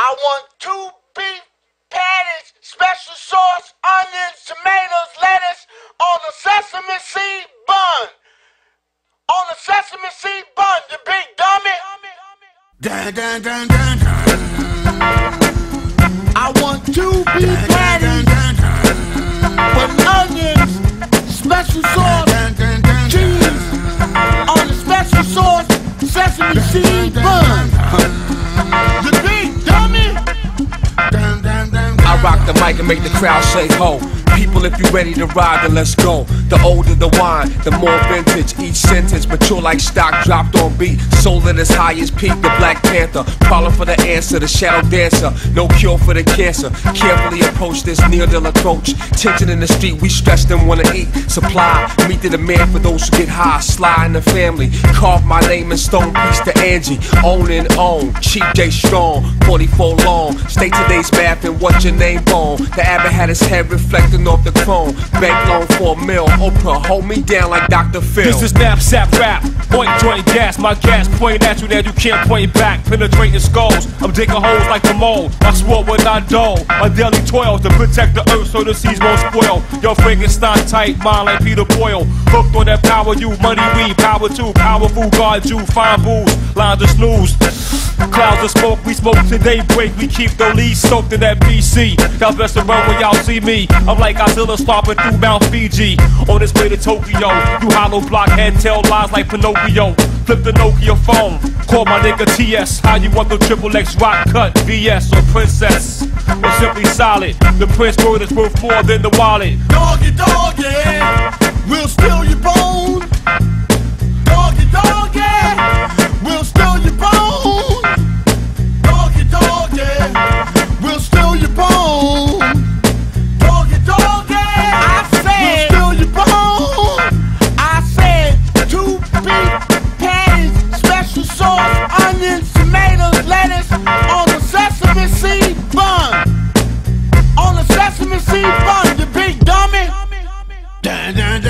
I want two beef patties, special sauce, onions, tomatoes, lettuce on a sesame seed bun. On a sesame seed bun, you big dummy. Dun, dun, dun, dun, dun. I want two beef patties with onions, special sauce, cheese on a special sauce, sesame seed bun. Rock the mic and make the crowd say ho. People, if you ready to ride, then let's go. The older the wine, the more vintage. Each sentence mature like stock dropped on beat. Soul at its highest peak, the Black Panther. Calling for the answer, the shadow dancer. No cure for the cancer. Carefully approach this near deal approach. Tension in the street, we stressed them wanna eat. Supply, meet the demand for those who get high. Sly in the family. Carve my name in stone, piece to Angie. Own and own. Cheap J strong, 44 long. Stay today's math and what's your name on? The abbot had his head reflecting off the chrome. Bank loan for a mill. Oprah, hold me down like Dr. Phil. This is knapsack rap. Point joint gas, my gas point at you that you can't point back. Penetrating skulls, I'm digging holes like a mole. I swore when I dull. My daily toil to protect the earth so the seas won't spoil. Yo, Frankenstein tight, mind like Peter Boyle. Hooked on that power, you money, we power too. Powerful guard, you fine booze, lines of snooze. Clouds of smoke, we smoke till daybreak. We keep the leaves soaked in that BC. Y'all best to run when y'all see me. I'm like Godzilla stomping through Mount Fiji. On his way to Tokyo, you hollow blockhead tell lies like Pinocchio. Flip the Nokia phone, call my nigga TS. How you want the triple X rock cut? VS or Princess? Or simply solid? The Prince word is worth more than the wallet. Doggy, doggy, dun,